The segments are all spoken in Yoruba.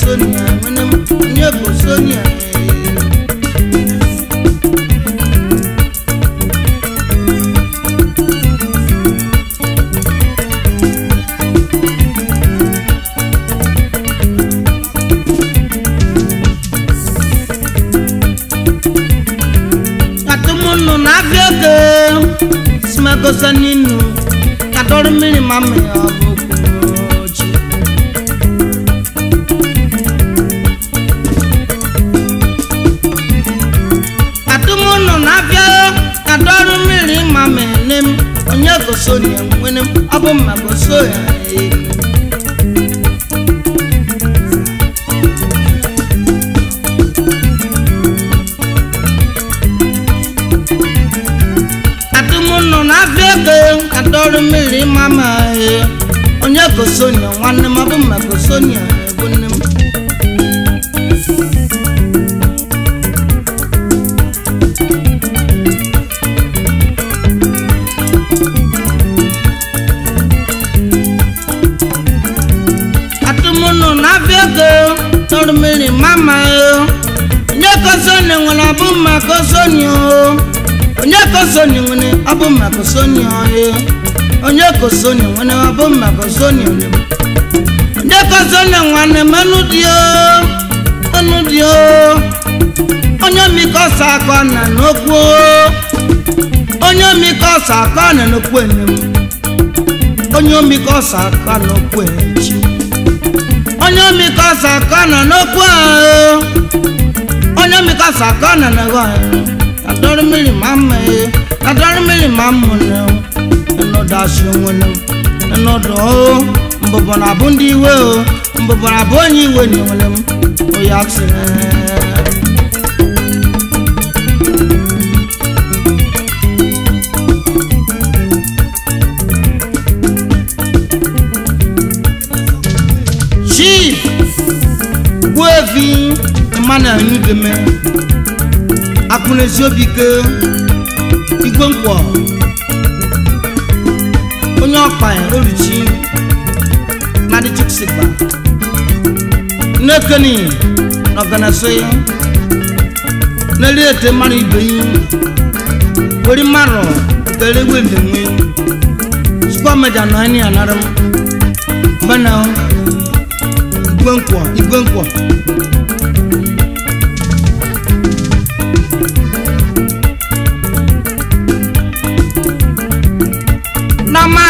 Sonia, when I'm near Sonia. mma mele m onye goso na enwene m ọ bụ mma goso ya ego atụmụnụ onye goso na nwanne m ọ mma goso ya ọhụrụ mmiri mama onye kosoni nwere ọbụ maka osoni onye kosoni nwere ọbụ mma osoni onye onye kosoni nwere ọbụ mma osoni onye onye kosoni nwanne m ọnụ dị ọnụ dị onye mikosa akọ na n'okwu onye mikosa akọ na n'okwu enye m onye mikosa akọ na n'okwu echi onye omikọsa ka nọ n'okwu ahụ onye omikọsa ka nọ n'ego ahụ adọrọ mmiri ma mma ya adọrọ mmiri ma mma na ịnọdụ asị onwe na ịnọdụ ọhụ mbụbọ na abụ ndị iwe o mbụbọ na abụ onye iwe na enwere m oya sịrị mana à nous demain. À qu'on les yeux biqueux, ils vont quoi? On y a pas oluchi, n'a dit que c'est pas. Ne connais, n'en connaissez ne lé tẹ mari gbẹyin wòlí marọ tẹlẹ wẹlẹ ŋue supamẹja nọ ẹni anarẹ mọ bẹnà gbẹǹkọ ìgbẹǹkọ.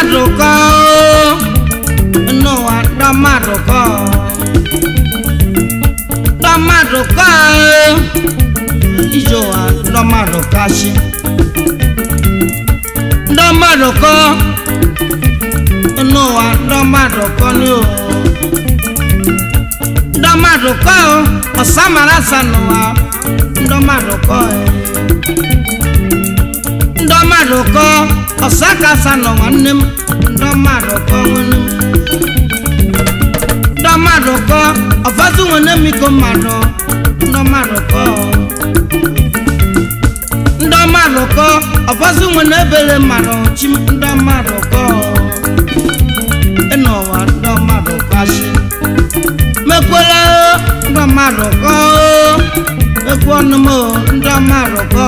maruko no ado maruko do maruko ijo ado maruko shi do maruko no ado maruko ni o do maruko osamara sanuwa do maruko e do ọsakasa nọ nwanne m ndọmadụkọ nwanne m kọ, ọfọdụ nwanne m iko mmadụ kọ. ndọmadụkọ kọ, ọfọdụ nwanne ebere mmadụ chi ndọmadụkọ ịnọwa ndọmadụkọ asị mekwere ndọmadụkọ ekwu ọnụ m kọ.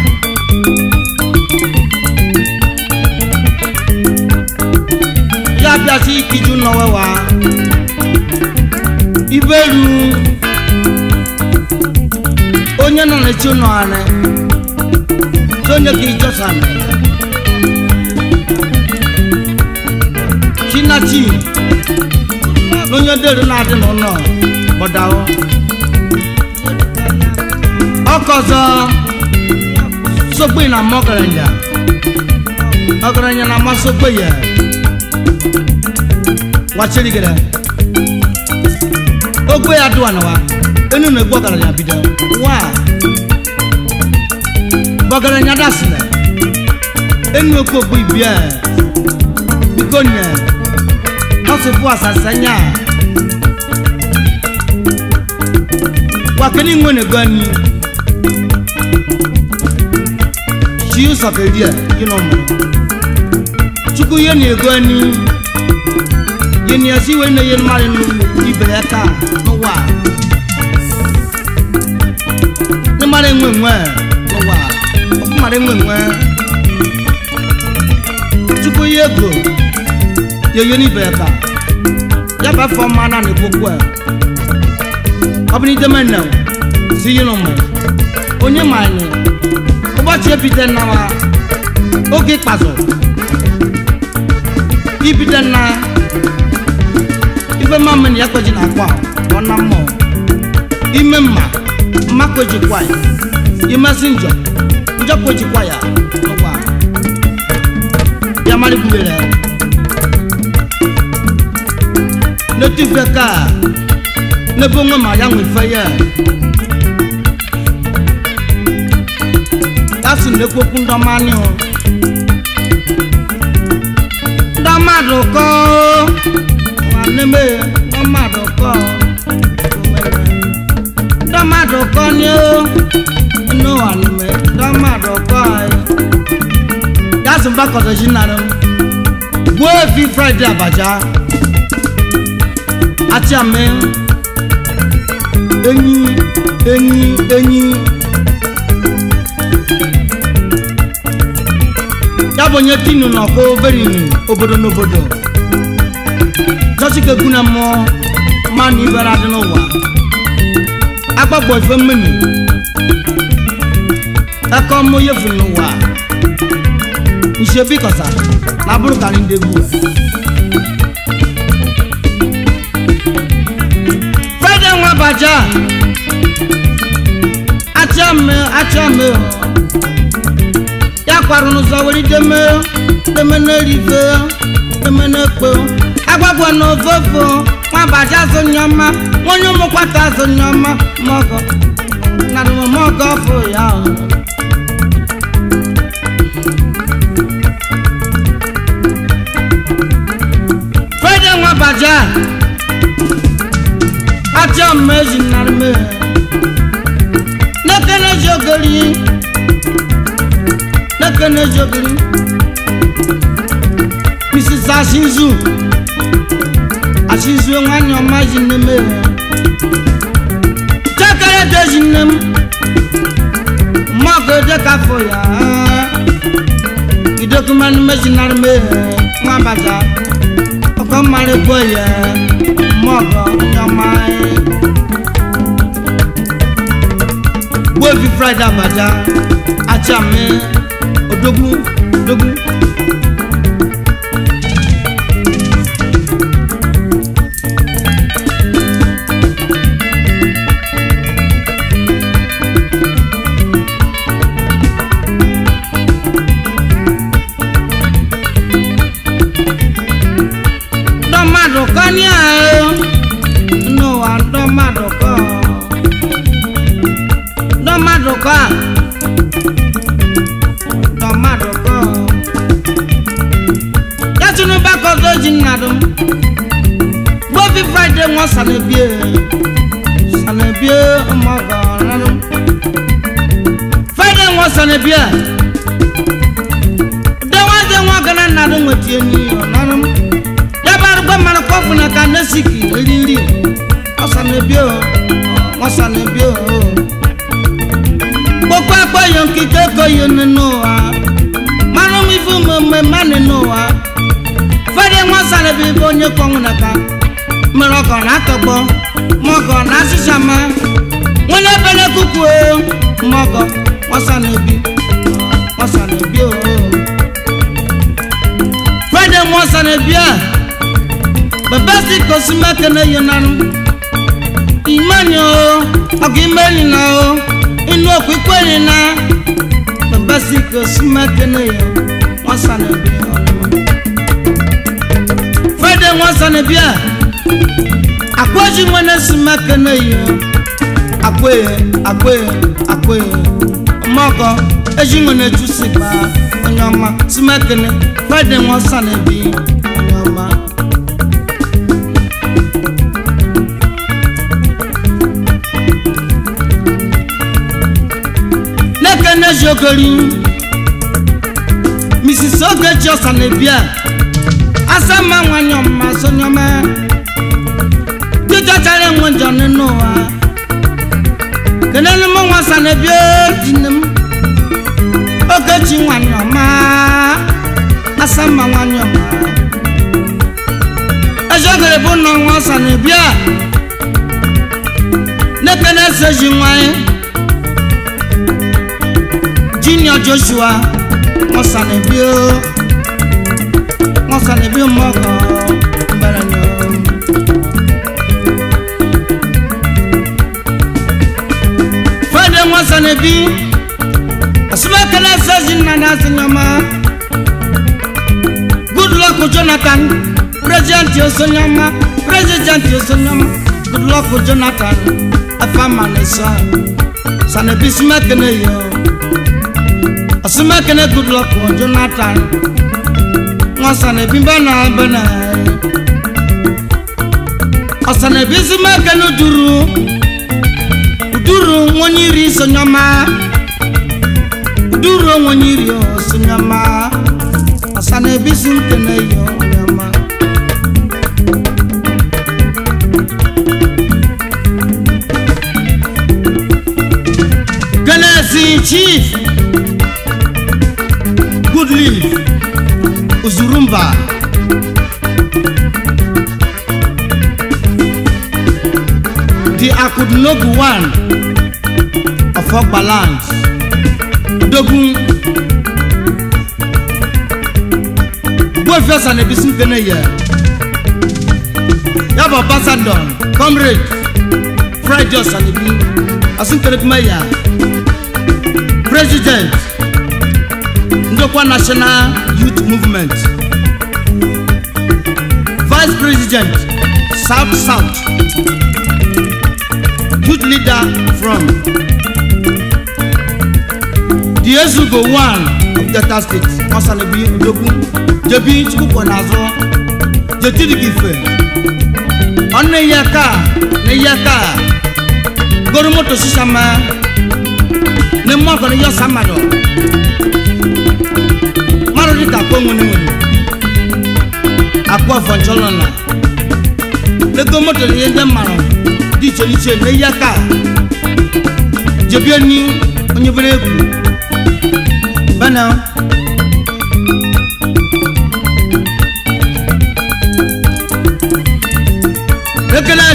bịasị ikiju n'ọwụwa ibelu onye nọ n'echi n'ọhanị onye ka ijosan chinachi n'onye dere na-adị n'ụlọ gbọdawo ọkọzọ sogbe na mọgaranya ọgaranya na amasogbe ya wakyerigera ogwe adoa na wa ɛne na gu ɔgaranya bi dɛ wa bɔgaranya da se dɛ ɛnu oku ogbo ibia bigonya ɔsefo asasanya wakani ngo na gani tiyo sakadia yinɔ mɔ tukuye na egani. Ini asi we ne yen mari nu ibere ka no wa. Ne mari nwe nwe no wa. Oku mari nwe nwe. Chukwu ye go. Ye ye ni ibere ka. Ya ba fo ma na ni gbogbo e. Obini de men now. Si you no mo. Onye ma ni. Oba che bite na wa. Oge pazo. Ibite na ife mamini ya koji na akwa wana mo ime mma mma koji kwa ya imesi njọ njọ koji kwa ya ọkwa ya mari gbulere n'otu ka n'ebe onwe ma ya nwe ife ya asị na-ekwu okwu ndị ọma kọọ anime dọmadọkọ dọmadọkọ ni o no anime dọmadọkọ ayi yasin ba kọtọ si nare o wo efi friday abacha ati ame enyi enyi enyi yabọ nye tinu nọ ko beri obodo n'obodo. No zɔsike kuna mɔ mani ƒe ɖa ɖe wa akpɔgbɔ ƒe meni ekɔ mo ye wa nsebi kɔsa laburu kani degu fɛdɛ ŋun abadza atsi ame atsi ame yakɔ arunusɔwɔli deme deme ne li ve deme ne kpe. agwagwa na ovovo nwabaji azụ nyọma onye ụmụkwata azụ nyọma mọgọ narụmọgọ bụ ya fede nwabaji a ajọ mma eji narụme nekene ji ogori nekene ji ogori Mrs. Ashinzu nwanyị ọma ji nne m ewe chakere dozi nne m mmakọ ede ka afọ ya idokumanụ mezinara m ehe nwa bata ọkọ mmanụ gbo ya mmakọ ọma gbovi fraịde abata acha mee odogu odogu na sane bie sane bie ma gana no fɛde ŋɔ sane bie dewa de ŋɔ gana na de ŋɔ tie ni ɔnano yabare gba mane kɔfu na ka ne siki elili ɔ sane bie ɔ sane bie gbogbo akpɔ yɔn kike ko yɔn nenu wa manu mi fu mɛmɛ mani nu wa fɛde ŋɔ sane bie bo nye kɔŋ na ka. mere ọgọ na-atọgbọ maọgọ na asụsụ ama nwere ebele kuku maọgọ ọsọ n'obi ọsọ n'obi oo fede m ọsọ n'obi a Bebe bebesi kosimeke na-eyi nanụ imeni o ọgụ imeni na o inú òkú ìpẹ́ni na bebesi kosimeke na-eyi ọsọ n'obi ọlụ fede m ọsọ n'obi a akpɔzi ŋɔ ne si me ke ne yi akpɔe akpɔe akpɔe mɔgɔ ezi ŋɔ ne tu si ba onyɔma si me ke ne kpe de ŋɔ sa ne bi onyɔma. neke ne zogoli Mrs. soge tsyɔ sa ne bia asama ŋɔ nyɔma so nyɔma jɔtare ŋun jɔni nù wa kene ni mo ŋun sanni bi dinim o ke tsi ŋun anyɔma asama ŋun anyɔma ezɔ kele bo nɔ ŋun sanni bia ne kene se zi ŋun ye junior joshua ŋun sanni bi ŋun sanni bi mɔ kɔɔ. dan wasa na biyu asuba kana sashin na nasu nyama good luck jonathan president yoso nyama president yoso nyama good luck jonathan afama manesa? isa sana bi suma kana yo asuma kana good luck jonathan wasa na bi bana bana asana bi suma kana duru uduru nwonyiri sonyoma uduru nwonyiri sonyoma asana ebisu ntene yo nyoma ganesi chief goodly uzurumba di akudinogu one of ọ̀fọ̀gbà land dogun bófẹ́sà ní bísí fẹ́nẹ̀ yẹ yàbọ̀ basandon comrade friday ọ̀sán níbí asínkèrèkùmẹ̀yà president ndokwa national youth movement vice president south south good leader from the Ezugo one of Delta State Masalebi Ndogun Jebi Chukwukwunazo Jetirigife Ọ̀nà Iyaka ní Iyaka Goromoto Sisama ní Mọ́kọ̀ ní Yọ́sàmàdọ̀ Márùndínlá Kóngun ní Mòdù Àpò Ẹ̀fọ̀ntsọ́lọ́nà Lẹ́gbẹ́ mọ́tò ní Yẹ́ndẹ́ Màrún dicho dicho ne yaka jebio ni onye bere egwu bana ekele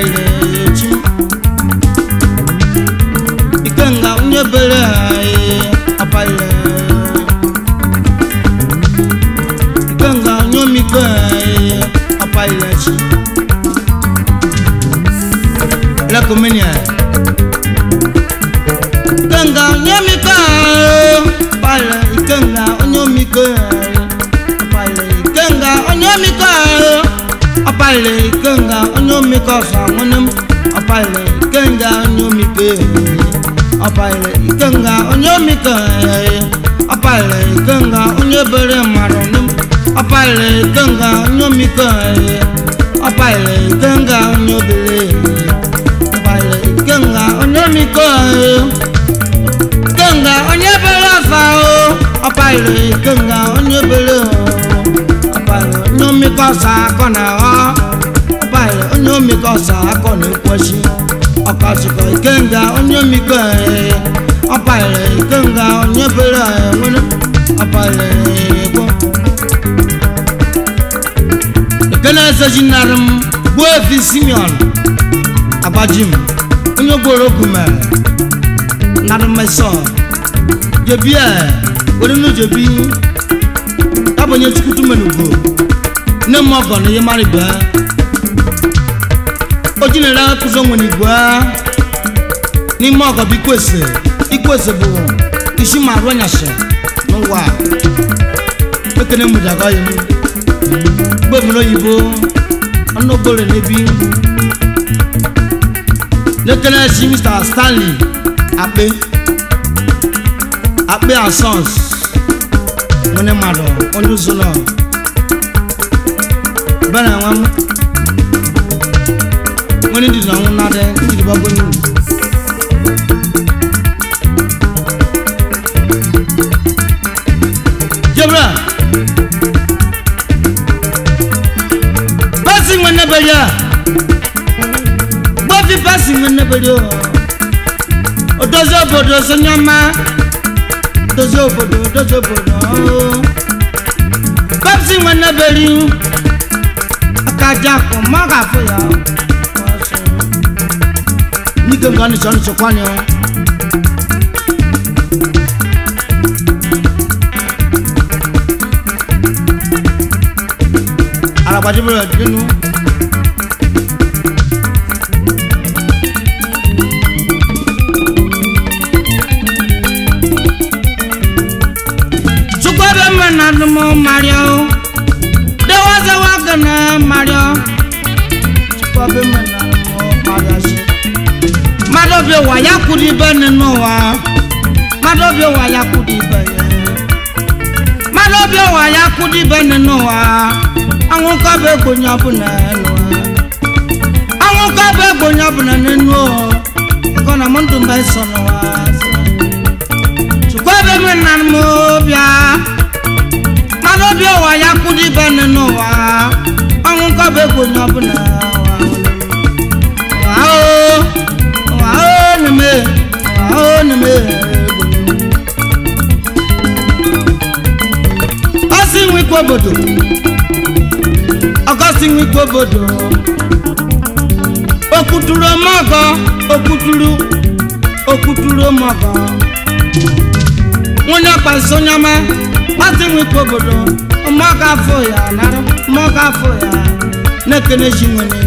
ire echi ike nga onye bere anyị abalị ike nga onye omikpe anyị abalị echi lekomenia ike nga onye omikpe anyị abalị ike nga onye omikpe anyị abalị ike nga onye omikpe anyị ọpaile ikenga onye omike ọfa nwanne m ọpaile ikenga onye omike ọpaile ikenga onye omike ọpaile ikenga onye obere mara nne m ọpaile ikenga onye omike ọpaile ikenga onye obere ọpaile ikenga onye omike ikenga onye bere fa o Apale ikenga onye bere omikosa akọna ọ bayi onye omikosa akọna ekwoshi ọkọchịkọ ikenga onye omiko ọbayi ikenga onye bere enwere ọbayi egbo ekene esejinarị m gbuo efi simeon agbaji m onye gworo gumere narị mesọ jebi e were nu jebi ya bụ onye chukwutu menugo ne mɔgɔ ne ye mari gba odzinela kuzɔ ŋɔni gba ni mɔgɔ bi kwese ikwese bo isi ma rɔ nyasɛ ne wa peke ne mudaka yi mu gbemi lo yibo ɔno gbolo ne bi ne tɛnɛ si mr stanley ape ape asons ŋɔni ma dɔ ɔnu zolo bena nwa nwere ndị na nwụ nadị njiri bago n'iwu jebra pasi nwe nebeli a gbafi pasi nwe nebeli o odozi obodo sonyoma dozi obodo dozi obodo pasi nwe nebeli ajakun mọ́kà fìyà ní gbẹ̀ngàn ní sọ́ni sọ́kọ́ ni ọ́. àràpàdé mi rẹ̀ nínú. madobi wa ya kwuru ibe n'ime ụwa madobi ya kwuru ibe madobi wa ya kwuru ibe n'ime ụwa anwụ kọba ego onye ọbụla anwụ ọbụla na n'ụwa e na m ya ọbụla ahụ ọsị nwikwe obodo ọgọsị nwikwe obodo okwuturu omọgọ okwuturu okwuturu omọgọ nwunye ọkpazi onye ọma ọsị nwikwe obodo ọmọgọ afọ ya na ọmọgọ afọ ya na-ekene ji nwere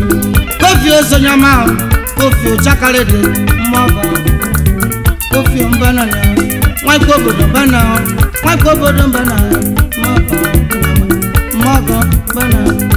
kofi ozonye ọma kofi ụchakarịdị fi o mbana na nwaike obodo mbana ko obodo mbana mọba mọba mbana.